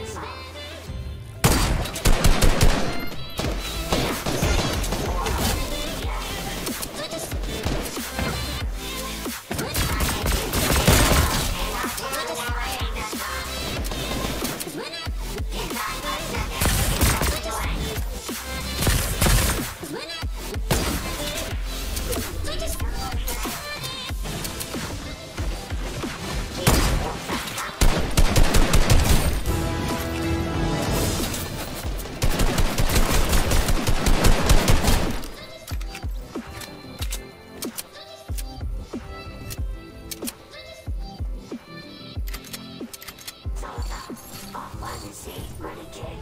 Yes. to save Renegade.